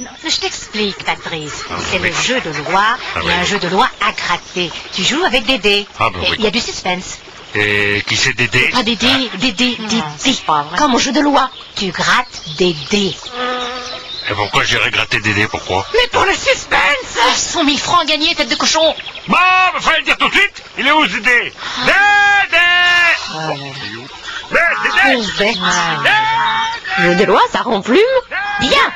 Non, je t'explique, Patrice. C'est le jeu de loi. Ah et oui. un jeu de loi à gratter. Tu joues avec des dés. Ah, bah oui. Il y a du suspense. Et qui c'est Dédé? Ah, ah. Pas des dés, des dés, des dés. Comme au jeu de loi. Tu grattes des dés. Et pourquoi j'irais gratter Dédé Pourquoi? Mais pour le suspense. Ah, 100 000 francs gagnés, tête de cochon. Bon, bah, fallait le dire tout de suite. Il est où ce Dédé! Dédé Dédé! Dédé. Jeu de loi, ça rend plume. Bien.